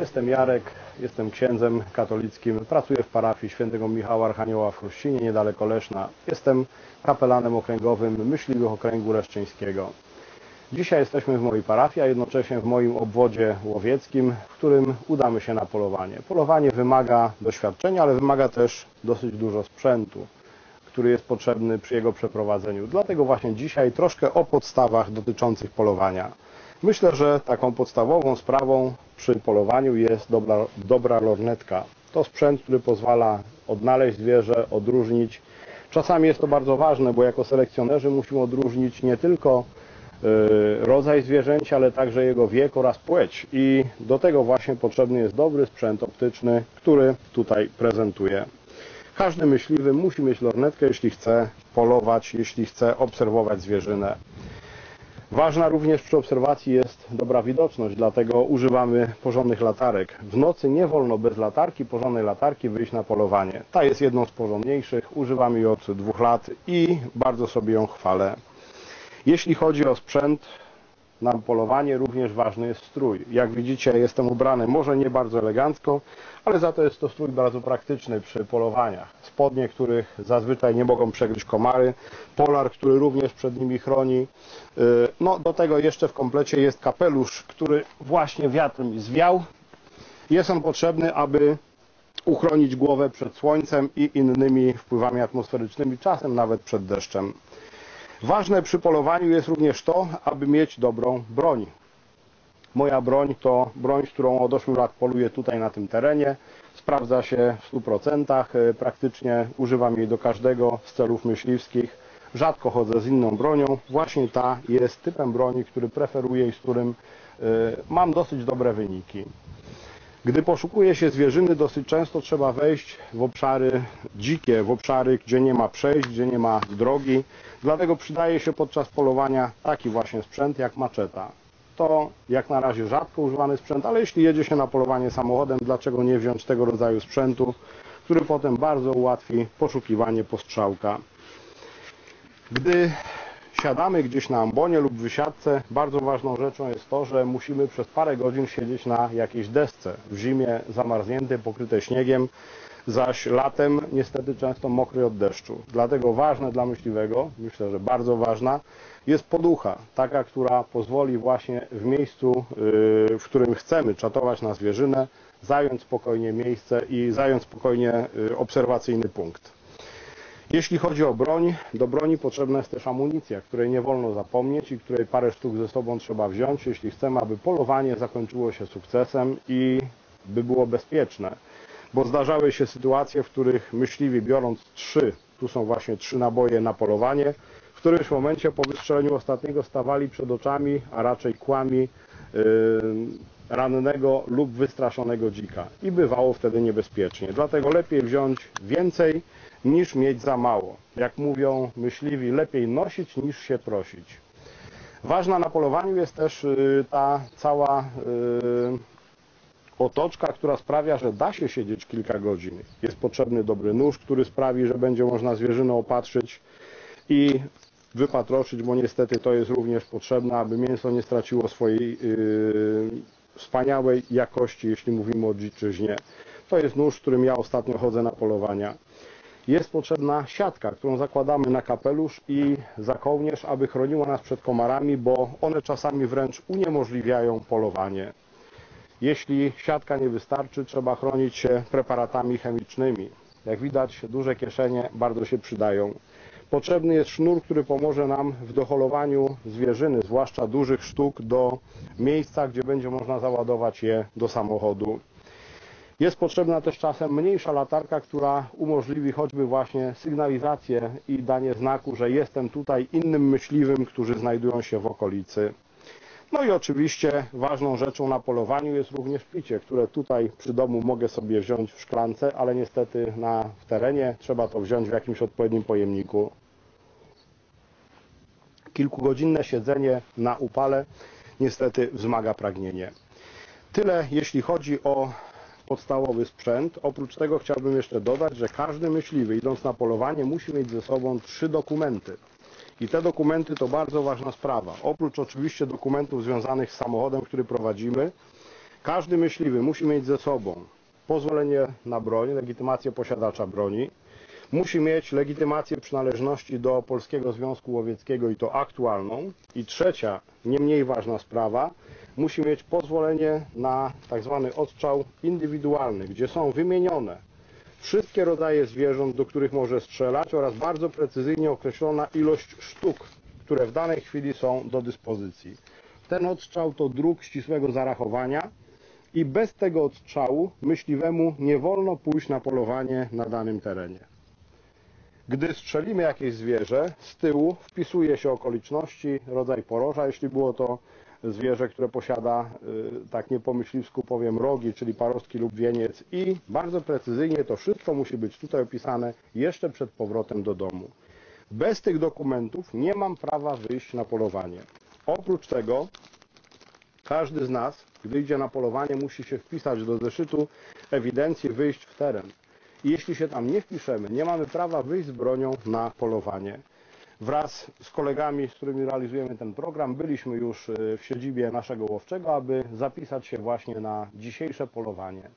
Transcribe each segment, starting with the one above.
Jestem Jarek, jestem księdzem katolickim, pracuję w parafii świętego Michała Archanioła w Chruścinie, niedaleko Leszna. Jestem kapelanem okręgowym Myśliwych Okręgu Leszczyńskiego. Dzisiaj jesteśmy w mojej parafii, a jednocześnie w moim obwodzie łowieckim, w którym udamy się na polowanie. Polowanie wymaga doświadczenia, ale wymaga też dosyć dużo sprzętu, który jest potrzebny przy jego przeprowadzeniu. Dlatego właśnie dzisiaj troszkę o podstawach dotyczących polowania. Myślę, że taką podstawową sprawą przy polowaniu jest dobra, dobra lornetka. To sprzęt, który pozwala odnaleźć zwierzę, odróżnić. Czasami jest to bardzo ważne, bo jako selekcjonerzy musimy odróżnić nie tylko y, rodzaj zwierzęcia, ale także jego wiek oraz płeć. I do tego właśnie potrzebny jest dobry sprzęt optyczny, który tutaj prezentuję. Każdy myśliwy musi mieć lornetkę, jeśli chce polować, jeśli chce obserwować zwierzynę. Ważna również przy obserwacji jest dobra widoczność, dlatego używamy porządnych latarek. W nocy nie wolno bez latarki, porządnej latarki wyjść na polowanie. Ta jest jedną z porządniejszych, używamy jej od dwóch lat i bardzo sobie ją chwalę. Jeśli chodzi o sprzęt, na polowanie również ważny jest strój. Jak widzicie jestem ubrany może nie bardzo elegancko, ale za to jest to strój bardzo praktyczny przy polowaniach. Spodnie, których zazwyczaj nie mogą przegryźć komary, polar, który również przed nimi chroni. No do tego jeszcze w komplecie jest kapelusz, który właśnie wiatr mi zwiał. Jest on potrzebny, aby uchronić głowę przed słońcem i innymi wpływami atmosferycznymi, czasem nawet przed deszczem. Ważne przy polowaniu jest również to, aby mieć dobrą broń. Moja broń to broń, z którą od 8 lat poluję tutaj na tym terenie. Sprawdza się w 100%, praktycznie używam jej do każdego z celów myśliwskich. Rzadko chodzę z inną bronią. Właśnie ta jest typem broni, który preferuję i z którym mam dosyć dobre wyniki. Gdy poszukuje się zwierzyny, dosyć często trzeba wejść w obszary dzikie, w obszary, gdzie nie ma przejść, gdzie nie ma drogi. Dlatego przydaje się podczas polowania taki właśnie sprzęt jak maczeta. To jak na razie rzadko używany sprzęt, ale jeśli jedzie się na polowanie samochodem, dlaczego nie wziąć tego rodzaju sprzętu, który potem bardzo ułatwi poszukiwanie postrzałka. Gdy siadamy gdzieś na ambonie lub wysiadce, bardzo ważną rzeczą jest to, że musimy przez parę godzin siedzieć na jakiejś desce. W zimie zamarznięte, pokryte śniegiem, zaś latem niestety często mokry od deszczu. Dlatego ważne dla myśliwego, myślę, że bardzo ważna, jest poducha, taka, która pozwoli właśnie w miejscu, w którym chcemy czatować na zwierzynę, zająć spokojnie miejsce i zająć spokojnie obserwacyjny punkt. Jeśli chodzi o broń, do broni potrzebna jest też amunicja, której nie wolno zapomnieć i której parę sztuk ze sobą trzeba wziąć, jeśli chcemy, aby polowanie zakończyło się sukcesem i by było bezpieczne. Bo zdarzały się sytuacje, w których myśliwi biorąc trzy, tu są właśnie trzy naboje na polowanie, w którymś momencie po wystrzeleniu ostatniego stawali przed oczami, a raczej kłami yy, rannego lub wystraszonego dzika i bywało wtedy niebezpiecznie. Dlatego lepiej wziąć więcej niż mieć za mało. Jak mówią myśliwi, lepiej nosić niż się prosić. Ważna na polowaniu jest też ta cała otoczka, która sprawia, że da się siedzieć kilka godzin. Jest potrzebny dobry nóż, który sprawi, że będzie można zwierzynę opatrzyć i wypatroszyć, bo niestety to jest również potrzebne, aby mięso nie straciło swojej yy, wspaniałej jakości, jeśli mówimy o dziczyźnie. To jest nóż, którym ja ostatnio chodzę na polowania jest potrzebna siatka, którą zakładamy na kapelusz i za kołnierz, aby chroniła nas przed komarami, bo one czasami wręcz uniemożliwiają polowanie. Jeśli siatka nie wystarczy, trzeba chronić się preparatami chemicznymi. Jak widać, duże kieszenie bardzo się przydają. Potrzebny jest sznur, który pomoże nam w doholowaniu zwierzyny, zwłaszcza dużych sztuk, do miejsca, gdzie będzie można załadować je do samochodu. Jest potrzebna też czasem mniejsza latarka, która umożliwi choćby właśnie sygnalizację i danie znaku, że jestem tutaj innym myśliwym, którzy znajdują się w okolicy. No i oczywiście ważną rzeczą na polowaniu jest również picie, które tutaj przy domu mogę sobie wziąć w szklance, ale niestety na w terenie trzeba to wziąć w jakimś odpowiednim pojemniku. Kilkugodzinne siedzenie na upale niestety wzmaga pragnienie. Tyle jeśli chodzi o podstawowy sprzęt. Oprócz tego chciałbym jeszcze dodać, że każdy myśliwy idąc na polowanie musi mieć ze sobą trzy dokumenty. I te dokumenty to bardzo ważna sprawa. Oprócz oczywiście dokumentów związanych z samochodem, który prowadzimy, Każdy myśliwy musi mieć ze sobą pozwolenie na broń, legitymację posiadacza broni, musi mieć legitymację przynależności do Polskiego Związku Łowieckiego i to aktualną. I trzecia, nie mniej ważna sprawa, musi mieć pozwolenie na tak zwany odstrzał indywidualny, gdzie są wymienione wszystkie rodzaje zwierząt, do których może strzelać oraz bardzo precyzyjnie określona ilość sztuk, które w danej chwili są do dyspozycji. Ten odstrzał to dróg ścisłego zarachowania i bez tego odstrzału myśliwemu nie wolno pójść na polowanie na danym terenie. Gdy strzelimy jakieś zwierzę, z tyłu wpisuje się okoliczności, rodzaj poroża, jeśli było to zwierzę, które posiada, y, tak nie po powiem, rogi, czyli parostki lub wieniec i bardzo precyzyjnie to wszystko musi być tutaj opisane jeszcze przed powrotem do domu. Bez tych dokumentów nie mam prawa wyjść na polowanie. Oprócz tego każdy z nas, gdy idzie na polowanie, musi się wpisać do zeszytu ewidencji wyjść w teren. Jeśli się tam nie wpiszemy, nie mamy prawa wyjść z bronią na polowanie. Wraz z kolegami, z którymi realizujemy ten program, byliśmy już y, w siedzibie naszego łowczego, aby zapisać się właśnie na dzisiejsze polowanie.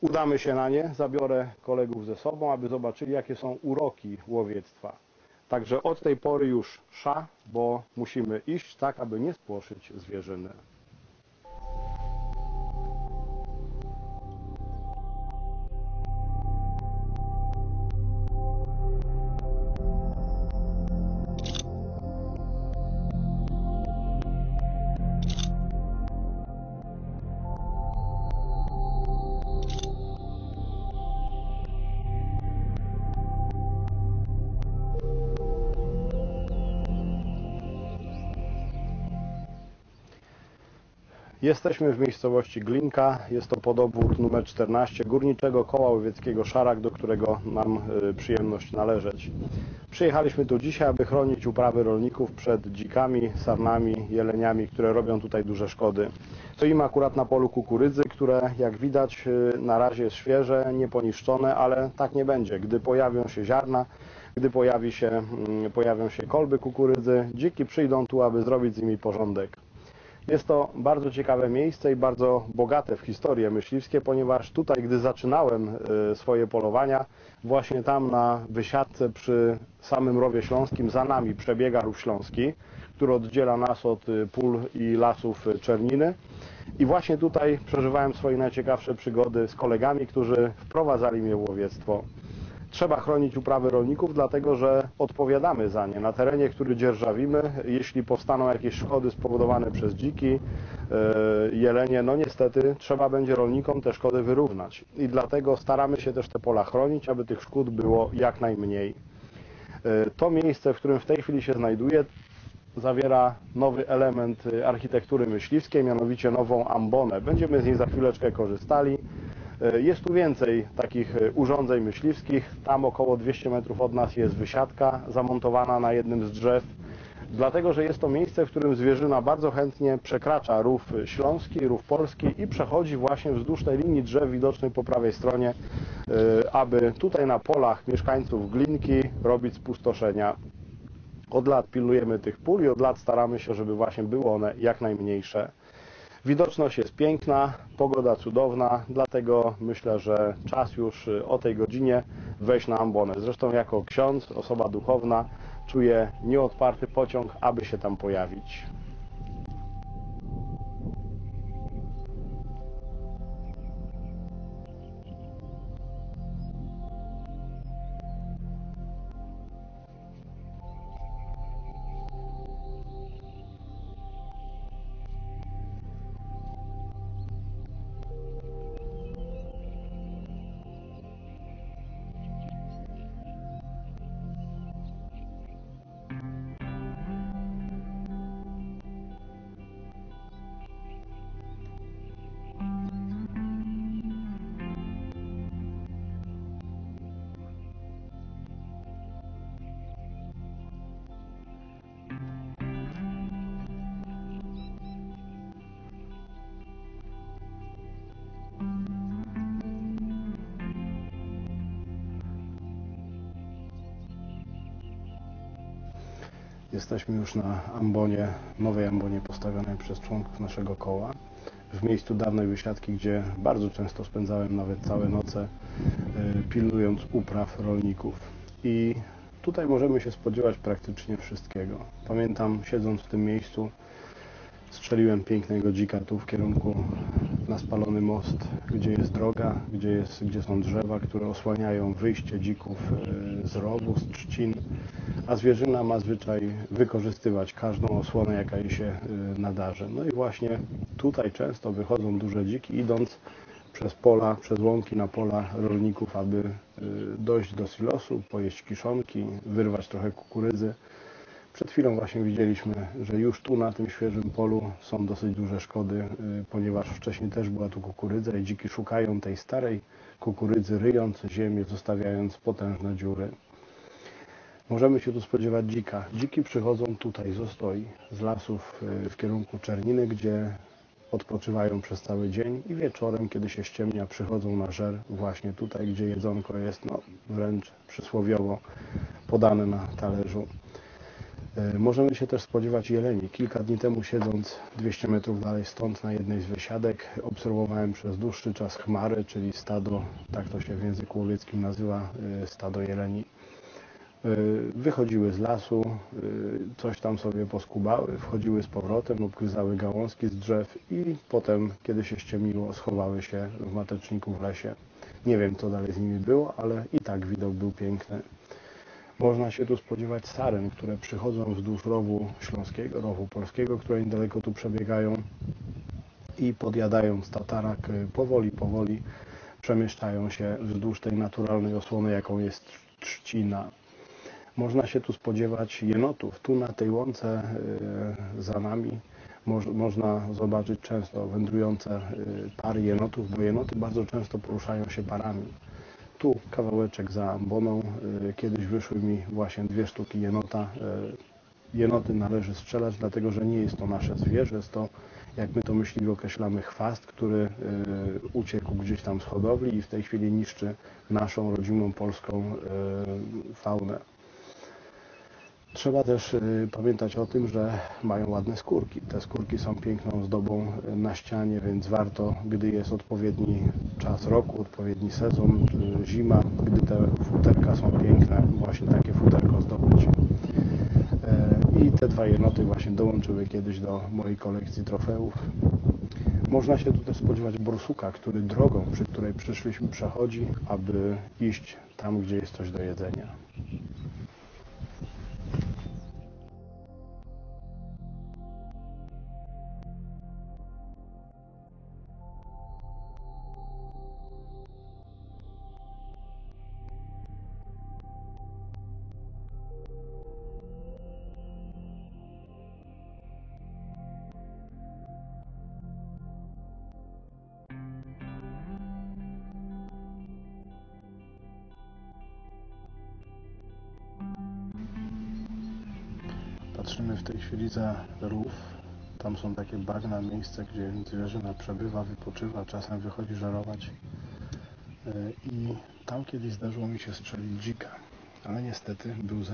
Udamy się na nie, zabiorę kolegów ze sobą, aby zobaczyli, jakie są uroki łowiectwa. Także od tej pory już sza, bo musimy iść tak, aby nie spłoszyć zwierzyny. Jesteśmy w miejscowości Glinka. Jest to podobór numer 14 Górniczego Koła Łowieckiego Szarak, do którego mam y, przyjemność należeć. Przyjechaliśmy tu dzisiaj, aby chronić uprawy rolników przed dzikami, sarnami, jeleniami, które robią tutaj duże szkody. Stoimy akurat na polu kukurydzy, które jak widać y, na razie jest świeże, nieponiszczone, ale tak nie będzie. Gdy pojawią się ziarna, gdy pojawi się, mm, pojawią się kolby kukurydzy, dziki przyjdą tu, aby zrobić z nimi porządek. Jest to bardzo ciekawe miejsce i bardzo bogate w historie myśliwskie, ponieważ tutaj, gdy zaczynałem e, swoje polowania, właśnie tam na wysiadce przy samym Rowie Śląskim za nami przebiega Rów Śląski, który oddziela nas od e, pól i lasów Czerniny. I właśnie tutaj przeżywałem swoje najciekawsze przygody z kolegami, którzy wprowadzali mnie w łowiectwo. Trzeba chronić uprawy rolników, dlatego że odpowiadamy za nie. Na terenie, który dzierżawimy, jeśli powstaną jakieś szkody spowodowane przez dziki, e, jelenie, no niestety trzeba będzie rolnikom te szkody wyrównać. I dlatego staramy się też te pola chronić, aby tych szkód było jak najmniej. E, to miejsce, w którym w tej chwili się znajduję, zawiera nowy element architektury myśliwskiej, mianowicie nową ambonę. Będziemy z niej za chwileczkę korzystali. E, jest tu więcej takich e, urządzeń myśliwskich. Tam około 200 metrów od nas jest wysiadka zamontowana na jednym z drzew. Dlatego, że jest to miejsce, w którym zwierzyna bardzo chętnie przekracza rów śląski, rów polski i przechodzi właśnie wzdłuż tej linii drzew widocznej po prawej stronie, e, aby tutaj na polach mieszkańców Glinki robić spustoszenia. Od lat pilnujemy tych pól i od lat staramy się, żeby właśnie były one jak najmniejsze. Widoczność jest piękna, pogoda cudowna, dlatego myślę, że czas już y, o tej godzinie wejść na ambonę. Zresztą jako ksiądz, osoba duchowna, czuję nieodparty pociąg, aby się tam pojawić. Jesteśmy już na ambonie, nowej ambonie postawionej przez członków naszego koła. w miejscu dawnej wysiadki, gdzie bardzo często spędzałem nawet całe noce e, pilnując upraw rolników. I tutaj możemy się spodziewać praktycznie wszystkiego. Pamiętam, siedząc w tym miejscu, strzeliłem pięknego dzika tu w kierunku na spalony most, gdzie jest droga, gdzie, jest, gdzie są drzewa, które osłaniają wyjście dzików e, z rowu, z trzcin, a zwierzyna ma zwyczaj wykorzystywać każdą osłonę, jaka jej się e, nadarzy. No i właśnie tutaj często wychodzą duże dziki, idąc przez pola, przez łąki na pola rolników, aby e, dojść do silosu, pojeść kiszonki, wyrwać trochę kukurydzy. Przed chwilą właśnie widzieliśmy, że już tu na tym świeżym polu są dosyć duże szkody, y, ponieważ wcześniej też była tu kukurydza i dziki szukają tej starej kukurydzy, ryjąc ziemię, zostawiając potężne dziury. Możemy się tu spodziewać dzika. Dziki przychodzą tutaj z ostoi, z lasów y, w kierunku Czerniny, gdzie odpoczywają przez cały dzień i wieczorem, kiedy się ściemnia, przychodzą na żer właśnie tutaj, gdzie jedzonko jest no, wręcz przysłowiowo podane na talerzu. E, Możemy się też spodziewać jeleni. Kilka dni temu siedząc 200 metrów dalej stąd na jednej z wysiadek obserwowałem przez dłuższy czas chmary, czyli stado, tak to się w języku łowieckim nazywa, e, stado jeleni. E, Wychodziły z lasu, coś tam sobie poskubały, wchodziły z powrotem, obgryzały gałązki z drzew i potem, kiedy się ściemniło, schowały się w mateczniku w lesie. Nie wiem, co dalej z nimi było, ale i tak widok był piękny. Można się tu spodziewać saren, które przychodzą wzdłuż rowu śląskiego, rowu polskiego, które niedaleko tu przebiegają i podjadając tatarak y, powoli, powoli przemieszczają się wzdłuż tej naturalnej osłony, jaką jest trzcina. Można się tu spodziewać jenotów. Tu na tej łące y, za nami moż, można zobaczyć często wędrujące y, pary jenotów, bo jenoty bardzo często poruszają się parami. Tu kawałeczek za amboną. Y, Kiedyś wyszły mi właśnie dwie sztuki jenota. Y, Jenoty należy strzelać, dlatego że nie jest to nasze zwierzę, jest to, jak my to myśliwi określamy, chwast, który y, uciekł gdzieś tam z hodowli i w tej chwili niszczy naszą rodzimą polską faunę. Trzeba też y, pamiętać o tym, że mają ładne skórki. Te skórki są piękną zdobą y, na ścianie, więc warto, gdy jest odpowiedni czas roku, odpowiedni sezon, y, zima, gdy te futerka są piękne, właśnie takie futerko zdobyć. E, I te dwa jenoty właśnie dołączyły kiedyś do mojej kolekcji trofeów. Można się tu też spodziewać borsuka, który drogą, przy której przyszliśmy, przechodzi, aby iść tam, gdzie jest coś do jedzenia. Patrzymy w tej chwili za rów. Tam są takie bagna, miejsce, gdzie zwierzyna przebywa, wypoczywa, czasem wychodzi żerować. E, I tam kiedyś zdarzyło mi się strzelić dzika, ale niestety był za